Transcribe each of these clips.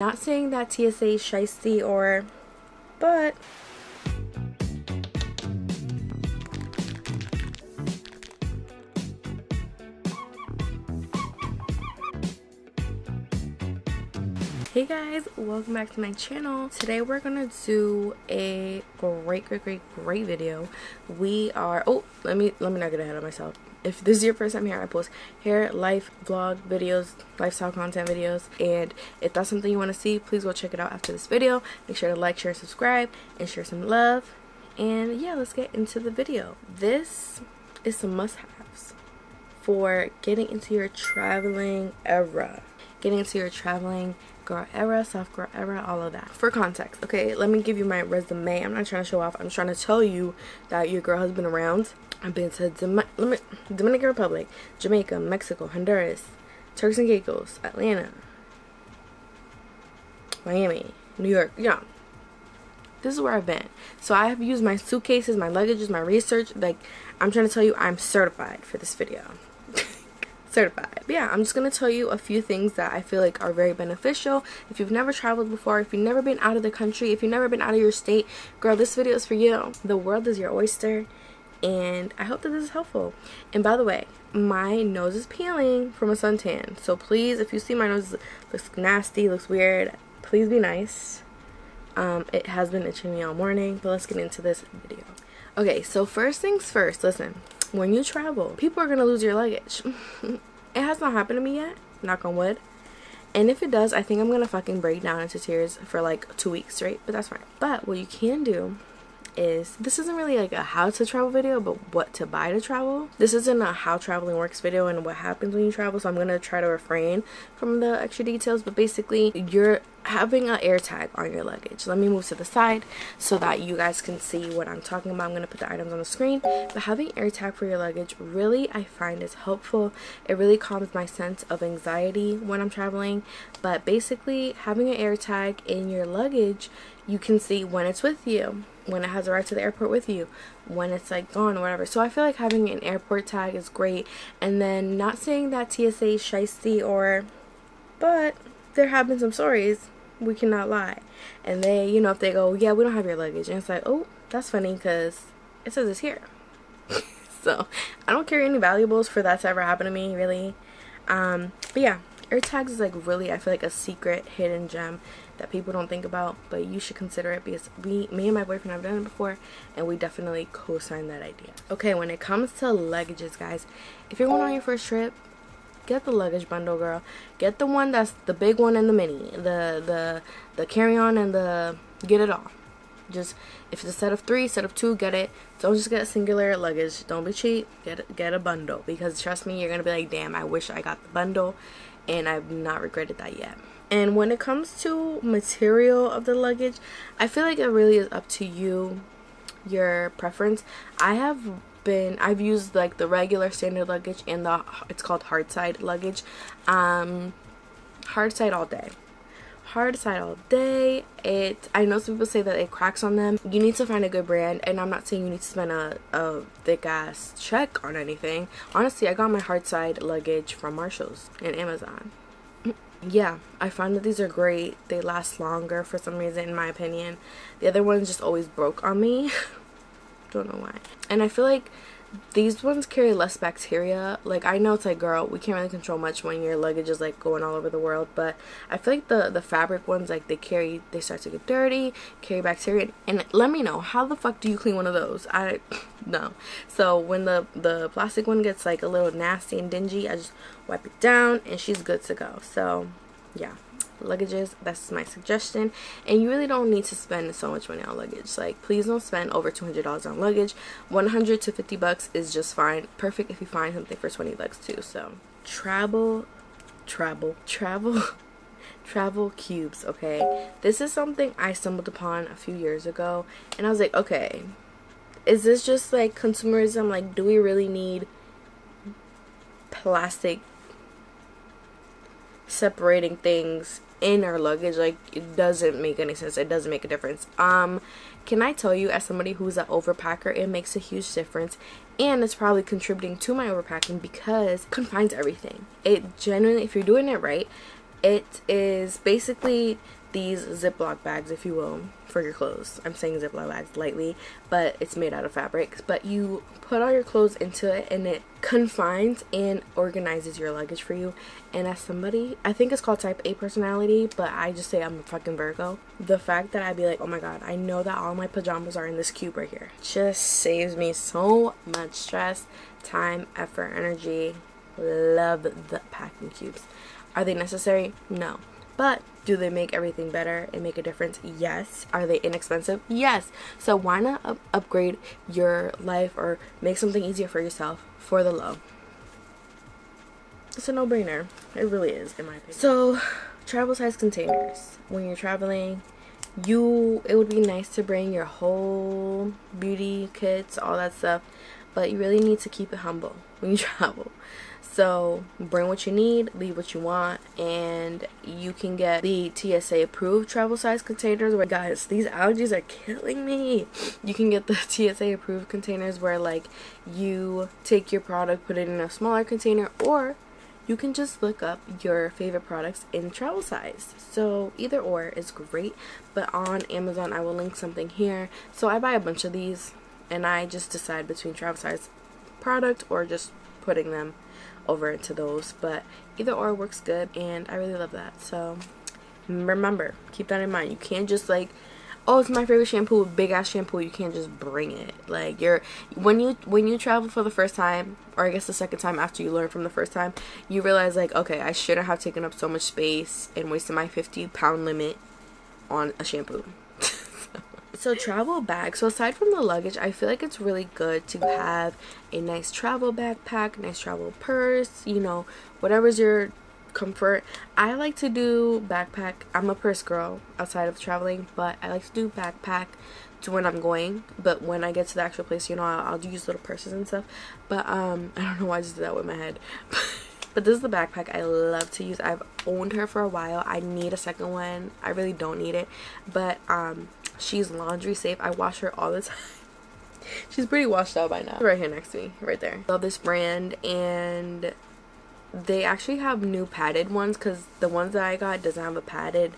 Not saying that TSA is shisty or, but Hey guys, welcome back to my channel. Today we're gonna do a great, great, great, great video. We are oh let me let me not get ahead of myself. If this is your first time here, I post hair, life, vlog videos, lifestyle content videos, and if that's something you want to see, please go check it out after this video. Make sure to like, share, subscribe, and share some love. And yeah, let's get into the video. This is some must-haves for getting into your traveling era getting into your traveling girl era, soft girl era, all of that. For context, okay, let me give you my resume. I'm not trying to show off. I'm trying to tell you that your girl has been around. I've been to Dom Dominican Republic, Jamaica, Mexico, Honduras, Turks and Caicos, Atlanta, Miami, New York. Yeah. This is where I've been. So I have used my suitcases, my luggages, my research. Like, I'm trying to tell you I'm certified for this video certified. But yeah, I'm just going to tell you a few things that I feel like are very beneficial. If you've never traveled before, if you've never been out of the country, if you've never been out of your state, girl, this video is for you. The world is your oyster and I hope that this is helpful. And by the way, my nose is peeling from a suntan. So please, if you see my nose looks nasty, looks weird, please be nice. Um, it has been itching me all morning, but let's get into this video. Okay, so first things first, listen when you travel, people are to lose your luggage. it has not happened to me yet, knock on wood. And if it does, I think I'm to fucking break down into tears for like two weeks straight, but that's fine. But what you can do is this isn't really like a how to travel video but what to buy to travel. This isn't a how traveling works video and what happens when you travel so i'm gonna try to refrain from the extra details. But basically you're having an air tag on your luggage. Let me move to the side so that you guys can see what i'm talking about. I'm going to put the items on the screen. But having air tag for your luggage really i find is helpful. It really calms my sense of anxiety when i'm traveling. But basically having an air tag in your luggage you can see when it's with you when it has arrived to the airport with you when it's like gone or whatever. So i feel like having an airport tag is great. And then not saying that tsa is shisty or but there have been some stories we cannot lie. And they you know if they go yeah we don't have your luggage. And it's like oh that's funny because it says it's here. So i don't carry any valuables for that to ever happen to me really. Um but yeah air tags is like really i feel like a secret hidden gem that people don't think about but you should consider it because we me and my boyfriend have done it before and we definitely co-signed that idea. Okay when it comes to luggages guys if you're going on your first trip get the luggage bundle girl. Get the one that's the big one and the mini the the the carry-on and the get it all. Just if it's a set of three set of two get it. Don't just get singular luggage. Don't be cheap. Get get a bundle because trust me you're gonna be like damn i wish i got the bundle and i've not regretted that yet and when it comes to material of the luggage i feel like it really is up to you your preference. I have been I've used like the regular standard luggage and the it's called hard side luggage. Um hard side all day. Hard side all day. It I know some people say that it cracks on them. You need to find a good brand and I'm not saying you need to spend a, a thick ass check on anything. Honestly I got my hard side luggage from Marshalls and Amazon yeah I find that these are great. They last longer for some reason in my opinion. The other ones just always broke on me. Don't know why. And i feel like these ones carry less bacteria. Like i know it's like girl we can't really control much when your luggage is like going all over the world but i feel like the the fabric ones like they carry they start to get dirty carry bacteria and let me know how the fuck do you clean one of those? I no so when the the plastic one gets like a little nasty and dingy i just wipe it down and she's good to go. So yeah luggages that's my suggestion. And you really don't need to spend so much money on luggage. Like please don't spend over $200 on luggage. 100 to 50 bucks is just fine. Perfect if you find something for 20 bucks too so. Travel travel travel travel cubes okay? This is something i stumbled upon a few years ago and i was like okay is this just like consumerism? Like do we really need plastic separating things in our luggage like it doesn't make any sense. It doesn't make a difference. Um can i tell you as somebody who's an overpacker it makes a huge difference. And it's probably contributing to my overpacking because it confines everything. It genuinely if you're doing it right It is basically these Ziploc bags, if you will, for your clothes. I'm saying Ziploc bags lightly, but it's made out of fabric. But you put all your clothes into it and it confines and organizes your luggage for you. And as somebody, I think it's called type A personality, but I just say I'm a fucking Virgo. The fact that I'd be like, oh my god, I know that all my pajamas are in this cube right here just saves me so much stress, time, effort, energy. Love the packing cubes. Are they necessary? No. But do they make everything better and make a difference? Yes. Are they inexpensive? Yes. So why not up upgrade your life or make something easier for yourself for the low? It's a no-brainer. It really is, in my opinion. So, travel size containers. When you're traveling, you it would be nice to bring your whole beauty kits, all that stuff, but you really need to keep it humble when you travel. So bring what you need, leave what you want, and you can get the TSA approved travel size containers where guys, these allergies are killing me. You can get the TSA approved containers where like you take your product, put it in a smaller container, or you can just look up your favorite products in travel size. So either or is great, but on Amazon I will link something here. So I buy a bunch of these and I just decide between travel size product or just putting them over into those but either or works good and I really love that. So remember keep that in mind. You can't just like oh it's my favorite shampoo big ass shampoo. You can't just bring it. Like you're when you when you travel for the first time or I guess the second time after you learn from the first time you realize like okay I shouldn't have taken up so much space and wasted my 50 pound limit on a shampoo so travel bag. So aside from the luggage, I feel like it's really good to have a nice travel backpack, nice travel purse, you know, whatever's your comfort. I like to do backpack. I'm a purse girl outside of traveling, but I like to do backpack to when I'm going. But when I get to the actual place, you know, I'll, I'll use little purses and stuff. But um, I don't know why I just did that with my head. but this is the backpack I love to use. I've owned her for a while. I need a second one. I really don't need it. But um, She's laundry safe. I wash her all the time. She's pretty washed out by now. Right here next to me, right there. Love this brand and they actually have new padded ones because the ones that I got doesn't have a padded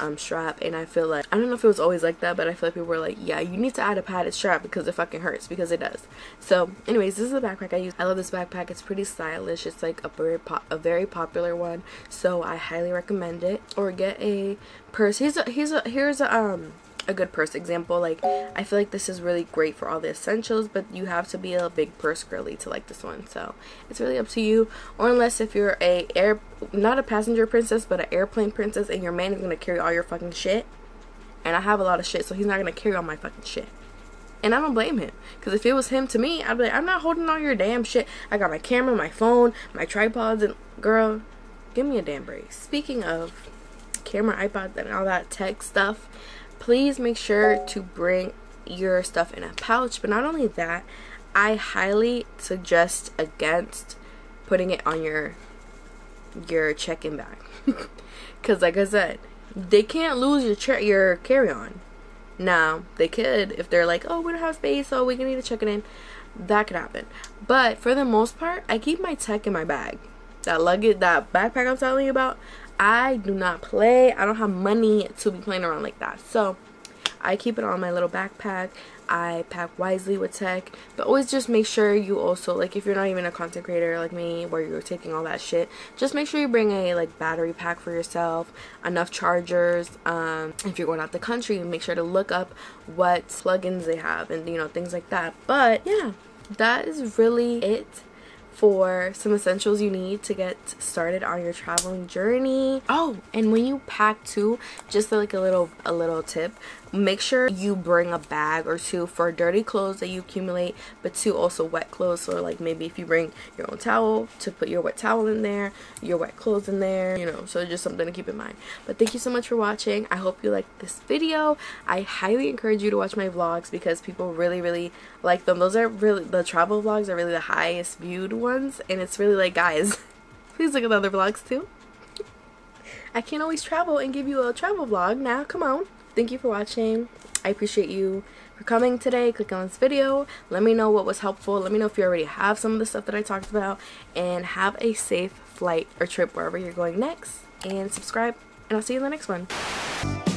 um strap and I feel like I don't know if it was always like that but I feel like people were like yeah you need to add a padded strap because it fucking hurts because it does so anyways this is a backpack I use I love this backpack it's pretty stylish it's like a very a very popular one so I highly recommend it or get a purse here's a here's a here's a um a good purse example like i feel like this is really great for all the essentials but you have to be a big purse girly to like this one so it's really up to you or unless if you're a air not a passenger princess but an airplane princess and your man is gonna carry all your fucking shit and i have a lot of shit so he's not gonna carry all my fucking shit and I don't blame him. Because if it was him to me, I'd be like, I'm not holding all your damn shit. I got my camera, my phone, my tripods, and girl, give me a damn break. Speaking of camera, iPod, and all that tech stuff, please make sure to bring your stuff in a pouch but not only that I highly suggest against putting it on your your check-in bag. Because like I said they can't lose your your carry-on. Now they could if they're like oh we don't have space so we're gonna need to check it in. That could happen. But for the most part I keep my tech in my bag. That luggage that backpack I'm telling you about I do not play. I don't have money to be playing around like that. So I keep it on my little backpack. I pack wisely with tech, but always just make sure you also like if you're not even a content creator like me where you're taking all that shit, just make sure you bring a like battery pack for yourself, enough chargers. Um, if you're going out the country, make sure to look up what plugins they have and you know things like that. But yeah, that is really it for some essentials you need to get started on your traveling journey. Oh. And when you pack too just like a little a little tip make sure you bring a bag or two for dirty clothes that you accumulate but two also wet clothes. So like maybe if you bring your own towel to put your wet towel in there your wet clothes in there you know so just something to keep in mind. But thank you so much for watching. I hope you liked this video. I highly encourage you to watch my vlogs because people really really like them. Those are really the travel vlogs are really the highest viewed ones and it's really like guys please look at the other vlogs too. I can't always travel and give you a travel vlog now. Come on thank you for watching. I appreciate you for coming today Click on this video. Let me know what was helpful. Let me know if you already have some of the stuff that i talked about. And have a safe flight or trip wherever you're going next. And subscribe. And I'll see you in the next one.